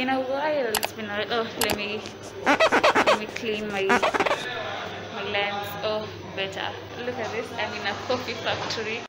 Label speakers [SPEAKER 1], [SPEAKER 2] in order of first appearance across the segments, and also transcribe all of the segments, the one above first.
[SPEAKER 1] been a while. It's been a while. Oh, let me let me clean my my lens. Oh, better. Look at this. I'm in a coffee factory.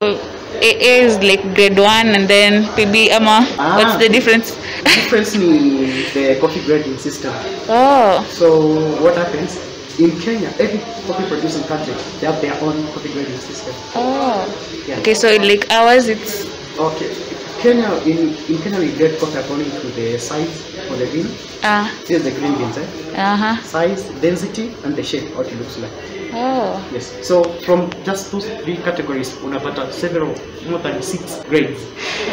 [SPEAKER 2] Eh,
[SPEAKER 1] AA is like grade one, and then PB. Ama,
[SPEAKER 3] Ah.
[SPEAKER 1] what's the difference?
[SPEAKER 3] Difference in the coffee grading system.
[SPEAKER 1] oh,
[SPEAKER 3] So what happens in Kenya? Every coffee producing country they have their own coffee grading system.
[SPEAKER 1] oh.
[SPEAKER 3] Yeah.
[SPEAKER 1] Okay, so in like ours, it's
[SPEAKER 3] Okay. Kenya in, in Kenya we grade coffee according to the size of the bean.
[SPEAKER 1] ah,
[SPEAKER 3] This is the green beans, eh?
[SPEAKER 1] uh huh.
[SPEAKER 3] Size, density, and the shape, what it looks like.
[SPEAKER 1] Oh,
[SPEAKER 3] Yes. So from just those three categories, unapata several more than six grades,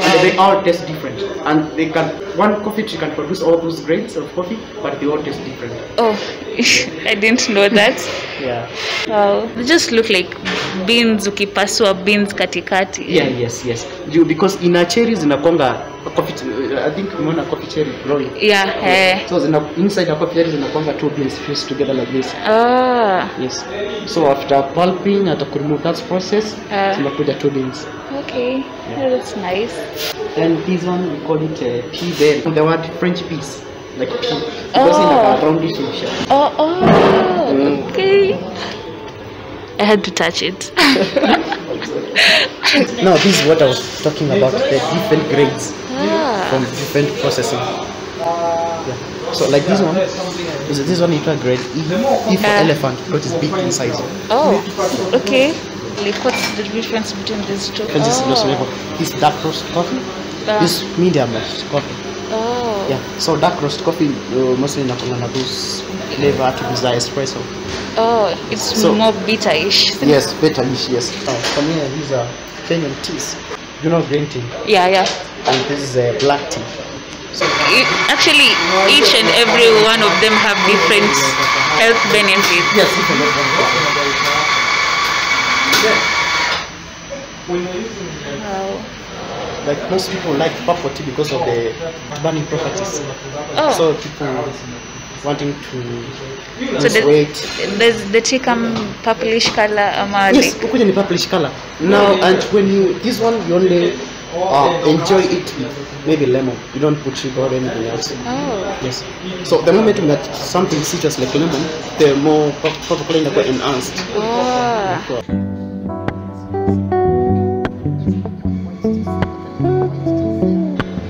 [SPEAKER 3] and they all taste different. And they can one coffee tree can produce all those grades of coffee, but they all taste different.
[SPEAKER 1] oh, I didn't know that.
[SPEAKER 3] Yeah.
[SPEAKER 1] Wow, they just look like beans ukipasua beans katikati.
[SPEAKER 3] Yeah. Yes. Yes. You because in a cherry zinakwanga coffee. uh, I think umeona coffee cherry growing.
[SPEAKER 1] Yeah. Eh.
[SPEAKER 3] So zina, inside a coffee cherry zinakwanga two beans fused together like this.
[SPEAKER 1] Oh,
[SPEAKER 3] Yes. So after pulping, remove that process,
[SPEAKER 1] Ah.
[SPEAKER 3] zinakuja two beans.
[SPEAKER 1] okay. Oh, that's nice.
[SPEAKER 3] Then this one we call it uh, pea berry. The word French peas, like pea, because in
[SPEAKER 1] Oh.
[SPEAKER 3] a roundish shape.
[SPEAKER 1] Oh, oh,
[SPEAKER 3] Mm.
[SPEAKER 1] okay. I had to touch it.
[SPEAKER 3] Now this is what I was talking about, the different grades
[SPEAKER 1] ah.
[SPEAKER 3] from different processing. Yeah. So like this one, is this one is grade E, E for elephant, because it's big in size.
[SPEAKER 1] Oh, okay. Like, what's the difference between these two?
[SPEAKER 3] This is
[SPEAKER 1] oh.
[SPEAKER 3] level. This dark roast coffee,
[SPEAKER 1] Ah.
[SPEAKER 3] this medium roast coffee.
[SPEAKER 1] oh.
[SPEAKER 3] Yeah. So dark roast coffee uh, mostly inakuwa na those flavor attributes za espresso.
[SPEAKER 1] Oh, it's
[SPEAKER 3] So-
[SPEAKER 1] more bitter-ish.
[SPEAKER 3] Yes, bitterish. yes. Oh, for me, these are Kenyan teas. You know green tea,
[SPEAKER 1] Yeah, yeah.
[SPEAKER 3] and this is a black tea.
[SPEAKER 1] I- Actually, each and every one of them have different health benefits.
[SPEAKER 3] Yes, you can get one.
[SPEAKER 1] Wow.
[SPEAKER 3] Like most people like purple tea because of the burning properties.
[SPEAKER 1] Oh,
[SPEAKER 3] So people wanting to
[SPEAKER 1] so
[SPEAKER 3] lose
[SPEAKER 1] the,
[SPEAKER 3] weight.
[SPEAKER 1] does the tea come purplish color ama
[SPEAKER 3] Yes,
[SPEAKER 1] like?
[SPEAKER 3] ukuja ni purplish color. Now, and when you this one you only uh, enjoy it with maybe lemon. You don't put sugar or anything else.
[SPEAKER 1] Oh,
[SPEAKER 3] Yes. So the moment you get something citrus like lemon, the more purple inakuwa enhanced.
[SPEAKER 1] oh.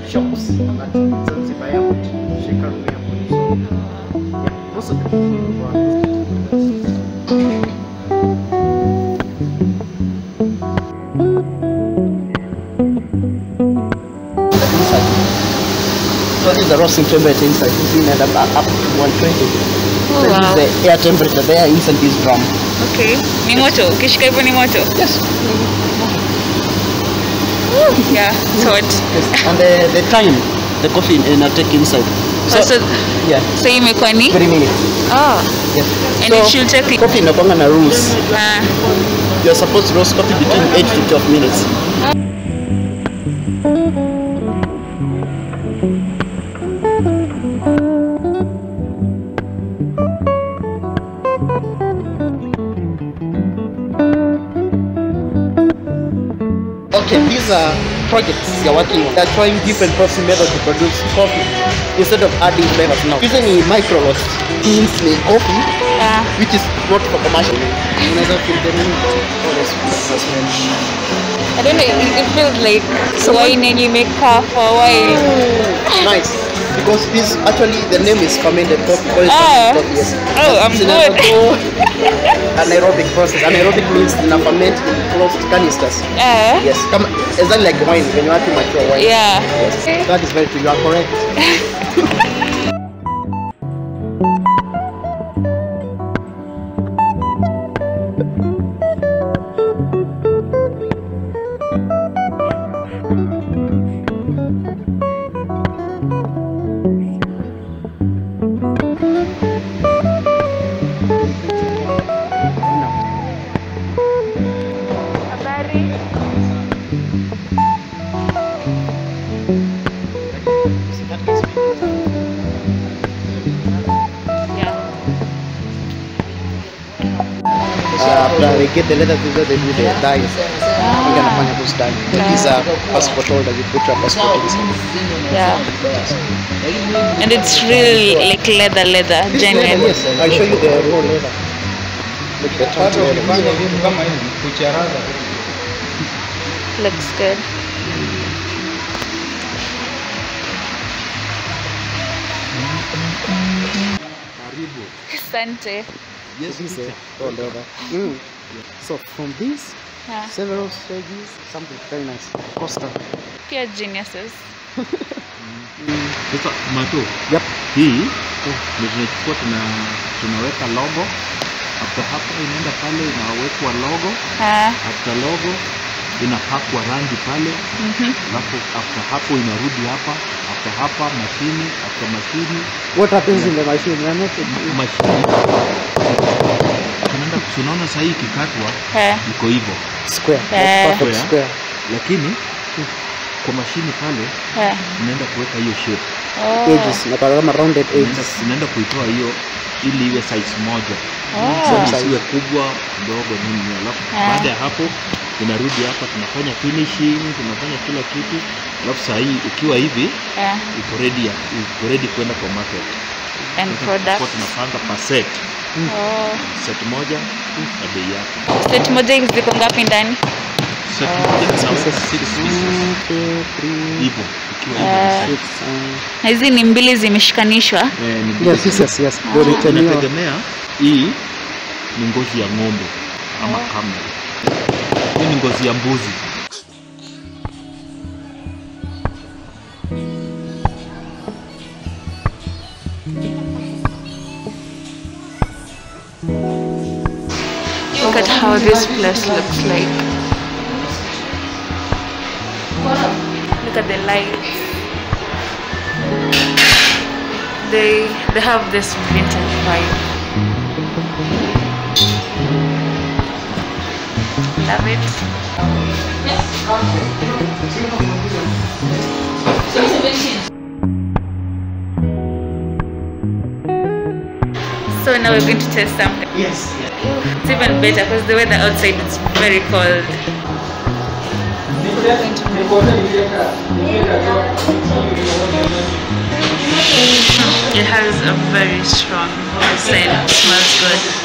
[SPEAKER 3] shops at Zanzibar Airport, Sheikh Karume this is the roasting temperature inside. This is up, up to 120.
[SPEAKER 1] Oh,
[SPEAKER 3] so
[SPEAKER 1] wow.
[SPEAKER 3] this is the air temperature there inside this drum.
[SPEAKER 1] Okay. Ni moto. Ukishika hivyo ni moto.
[SPEAKER 3] Yes.
[SPEAKER 1] Yeah, it's hot.
[SPEAKER 3] yes. And the, the time the coffee and I'll take inside.
[SPEAKER 1] So, so,
[SPEAKER 3] yeah,
[SPEAKER 1] so you imekuwa ni?
[SPEAKER 3] 3 minutes.
[SPEAKER 1] Oh,
[SPEAKER 3] Yes.
[SPEAKER 1] and so, it should take
[SPEAKER 3] coffee inakwanga na rules.
[SPEAKER 1] Ah,
[SPEAKER 3] You're supposed to roast coffee between 8 to 12 minutes. Okay, these are projects you're working on. They're trying different processing methods to produce coffee instead of adding flavors now. Using a micro roast means the coffee
[SPEAKER 1] ah.
[SPEAKER 3] which is not for commercial. Unaweza feel the need for the sweetness as well.
[SPEAKER 1] I don't know, it, it feels like wine yenye imekaa for a while.
[SPEAKER 3] Nice. Because this actually the name is coffee. called
[SPEAKER 1] Ah.
[SPEAKER 3] coffee, yes.
[SPEAKER 1] Oh, I'm
[SPEAKER 3] It's
[SPEAKER 1] good.
[SPEAKER 3] anaerobic- process. Anaerobic means in a ferment in closed canisters.
[SPEAKER 1] Ah,
[SPEAKER 3] Yes. Come exactly like wine when you want to mature wine.
[SPEAKER 1] yeah.
[SPEAKER 3] Yes. That is very true. You are correct.
[SPEAKER 4] after they the leather visa they do the dye. Wengi anafanya those dye like these are passport holders. You put your passport inside
[SPEAKER 1] Yeah. And it's really like leather, leather, genuine.
[SPEAKER 4] yes. I'll show you the raw leather. Look the tattoo leather.
[SPEAKER 2] vitu kama hivi kucharaza
[SPEAKER 1] Looks good. Asante.
[SPEAKER 4] This is a raw leather mm. so from this
[SPEAKER 1] Yeah.
[SPEAKER 4] several stages something very nice costa
[SPEAKER 1] Pure geniuses.
[SPEAKER 5] Sasa mato
[SPEAKER 4] yep
[SPEAKER 5] hii ndio tunachukua tuna tunaweka logo. After hapo inaenda pale inawekwa logo.
[SPEAKER 1] Ah,
[SPEAKER 5] After logo inapakwa rangi pale,
[SPEAKER 1] mhm.
[SPEAKER 5] -hmm. after hapo inarudi hapa. After hapa mashini, after mashini
[SPEAKER 4] what happens in the machine we are
[SPEAKER 5] unaona sasa hii ikikatwa
[SPEAKER 1] Eh,
[SPEAKER 5] iko hivyo,
[SPEAKER 4] square
[SPEAKER 1] Eh.
[SPEAKER 4] perfect
[SPEAKER 5] Square. lakini kwa mashini pale
[SPEAKER 1] eh.
[SPEAKER 5] unaenda kuweka hiyo shape,
[SPEAKER 1] Oh.
[SPEAKER 4] edges na kama rounded edges
[SPEAKER 5] unaenda kuitoa hiyo ili iwe size moja
[SPEAKER 1] Oh.
[SPEAKER 5] so
[SPEAKER 4] Size.
[SPEAKER 5] isiwe kubwa ndogo nini, alafu
[SPEAKER 1] yeah.
[SPEAKER 5] baada ya hapo tunarudi hapa, tunafanya finishing, tunafanya kila kitu, alafu saa hii ukiwa hivi
[SPEAKER 1] yeah.
[SPEAKER 5] iko ready ya iko ready kwenda kwa market.
[SPEAKER 1] and products.
[SPEAKER 5] kwa tunapanga per set,
[SPEAKER 1] Oh.
[SPEAKER 5] set moja na bei yako.
[SPEAKER 1] Set moja ziko ngapi ndani?
[SPEAKER 5] Set moja hivyo,
[SPEAKER 1] Ah. Na hizi ni mbili zimeshikanishwa.
[SPEAKER 5] Eh, ni
[SPEAKER 4] yes yes yes yes
[SPEAKER 1] Ah.
[SPEAKER 5] inategemea hii ni ngozi ya ng'ombe ama kama Hii ni ngozi ya mbuzi.
[SPEAKER 1] How this place looks like. Look at the lights. They they have this vintage vibe. Love it. So now we're going to test something.
[SPEAKER 3] Yes.
[SPEAKER 1] It's even better because the weather outside is very cold. It has a very strong scent. Smells good.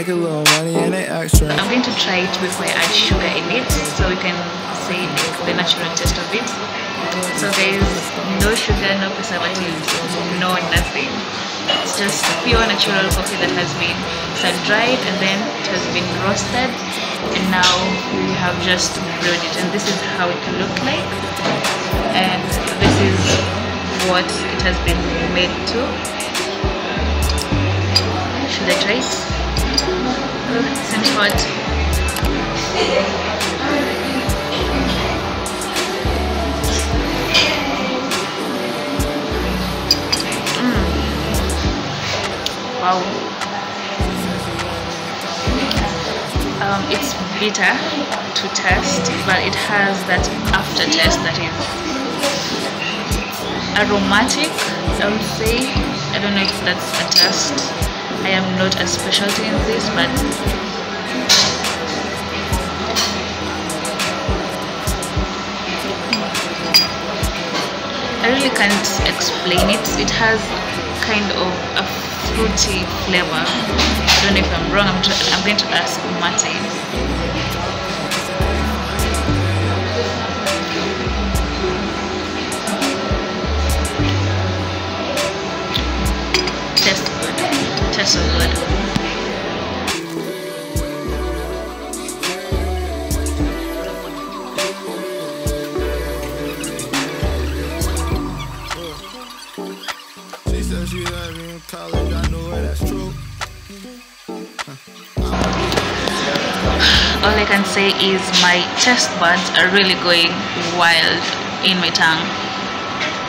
[SPEAKER 6] Make a little money and.
[SPEAKER 1] I'm going to try it before I add sugar in it so we can see the natural taste of it. So there is no sugar, no preservatives, no nothing. It's just pure natural coffee that has been sun dried and then it has been roasted and now we have just brewed it and this is how it looked like and this is what it has been made to. Should I try it? Seems hot. Wow. Um, it's bitter to taste, but it has that aftertaste that is aromatic. I would say. I don't know if that's a taste. I am not a specialty in this, but I really can't explain it. It has kind of a fruity flavor. I don't know if I'm wrong. I'm, I'm going to ask Martin.
[SPEAKER 6] True.
[SPEAKER 1] all I can say is my taste buds are really going wild in my tongue.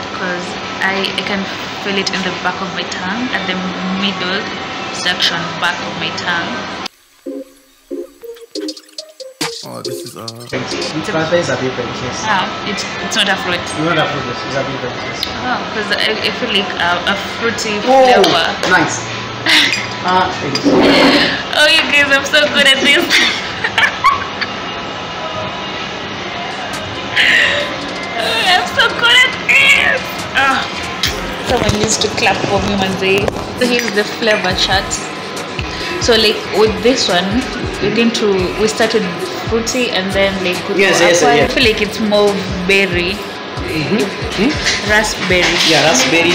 [SPEAKER 1] Because I, I can feel it in the back of my tongue at the middle section back of my tongue Oh,
[SPEAKER 6] this is uh.
[SPEAKER 3] Fanta is a beverage, yes.
[SPEAKER 1] Ah, it's it's not a fruit.
[SPEAKER 3] You know that fruit. It's a beverage, yes.
[SPEAKER 1] Oh, because I, I feel like uh, a fruity
[SPEAKER 3] Oh,
[SPEAKER 1] flavor.
[SPEAKER 3] nice. Ah, thanks.
[SPEAKER 1] Oh, you guys, I'm so good at this. Oh, I'm so good at this. Ah. Someone needs to clap for me one day. So here's the flavor chart. So like with this one, we're going to we started fruity and then like we
[SPEAKER 3] Yes,
[SPEAKER 1] go
[SPEAKER 3] yes,
[SPEAKER 1] upward.
[SPEAKER 3] yes.
[SPEAKER 1] I feel like it's more berry, raspberry.
[SPEAKER 3] Yeah, raspberry.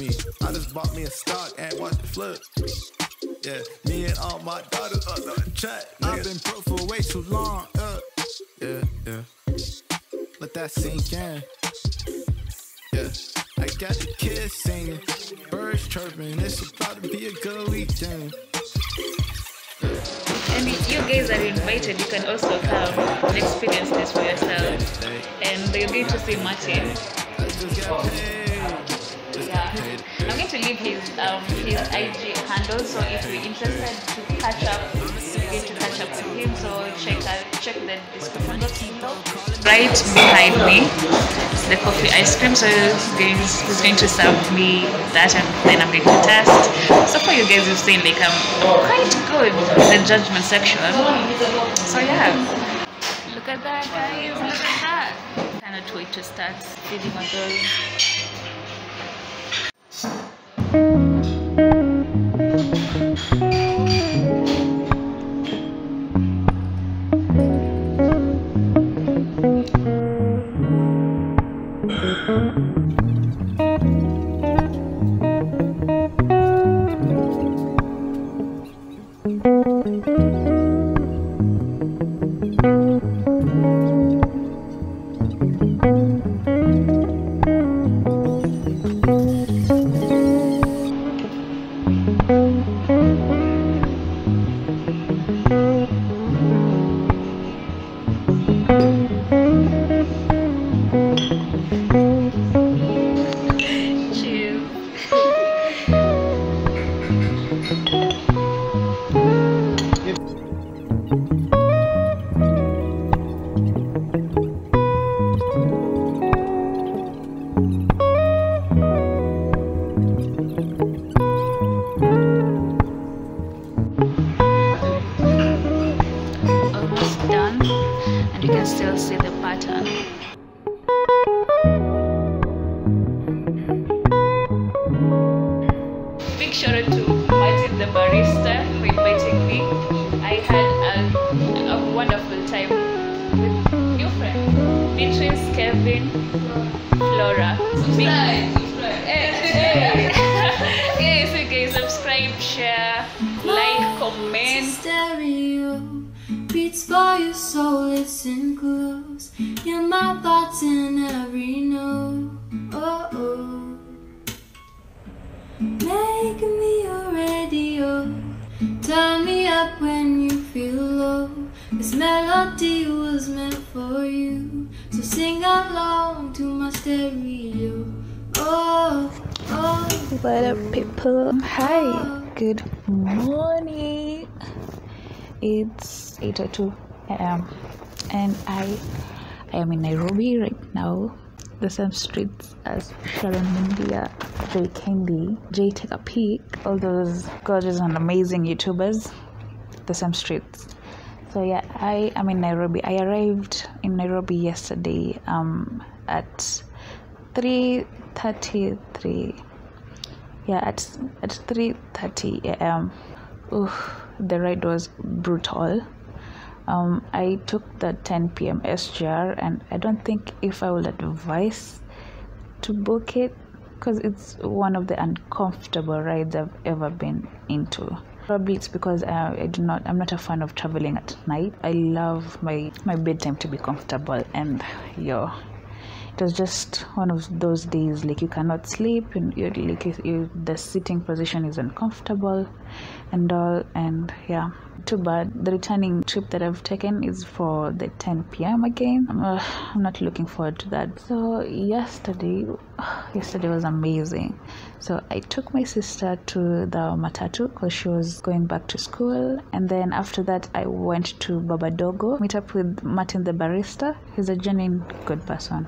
[SPEAKER 6] me. I just bought me a stock and watched it flip. Yeah, me and all my daughters up the chat. I've been broke for way too long. Uh, yeah, yeah. That sink in. Yeah, I got the kids singing, birds chirping. It's about to be a good weekend.
[SPEAKER 1] And you guys are invited. You can also come and experience this for yourself. And you're going to see Martin.
[SPEAKER 6] I just got paid. Just got
[SPEAKER 1] Yeah. I'm going to leave his um his IG handle. So if you're interested to catch up, you're to catch up with him. So check out check the description box. Right behind me, the coffee ice cream. So going, he's going to serve me that, and then I'm going to test. So far, you guys you've seen like I'm quite good in the judgment section. So yeah. Look at that, guys. Look at that. Cannot wait to start feeding my girls. Mm-hmm. Shout out to Martin the barista for inviting me. I had a, a wonderful time with new friends, Beatrice, Kevin, Flora. Subscribe, Hey, hey. yes, okay, subscribe, share, like, comment.
[SPEAKER 7] stereo beats by your soul listen close hear my thoughts in every make me your radio oh. turn me up when you feel low this melody was meant for you so sing along to my stereo oh oh
[SPEAKER 1] What up, people? Hi, good morning. It's 8:02 a.m. and I I am in Nairobi right now. The same streets as Sharon Mundia, Jay Candy, Jay Take a Peek, all those gorgeous and amazing YouTubers. The same streets. So yeah, I am in Nairobi. I arrived in Nairobi yesterday um at 3:33 yeah at at 3:30 a.m. Oof, the ride was brutal. Um, I took the 10 p.m. SGR, and I don't think if I would advise to book it because it's one of the uncomfortable rides I've ever been into. Probably it's because I, I do not. I'm not a fan of traveling at night. I love my my bedtime to be comfortable, and yo, it was just one of those days like you cannot sleep and you're like you the sitting position is uncomfortable and all and yeah Too bad. The returning trip that I've taken is for the 10 p.m. again. I'm, uh, I'm not looking forward to that. So yesterday, yesterday was amazing. So I took my sister to the matatu because she was going back to school, and then after that I went to babadogo meet up with Martin the barista. He's a genuine good person.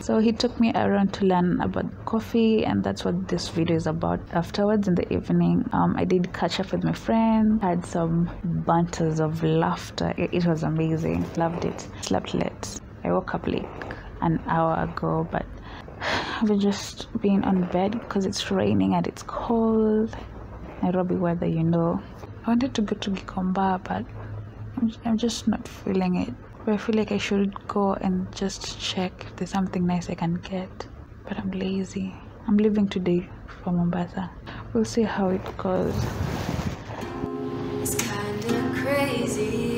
[SPEAKER 1] So he took me around to learn about coffee, and that's what this video is about. Afterwards in the evening, um, I did catch up with my friend, had some banters of laughter. It, it was amazing. Loved it. Slept late. I woke up like an hour ago, but I've just been on bed because it's raining and it's cold. Nairobi weather, you know. I wanted to go to Gikomba, but I'm, I'm just not feeling it. But I feel like I should go and just check if there's something nice I can get. But I'm lazy. I'm leaving today for Mombasa. We'll see how it goes.
[SPEAKER 7] Crazy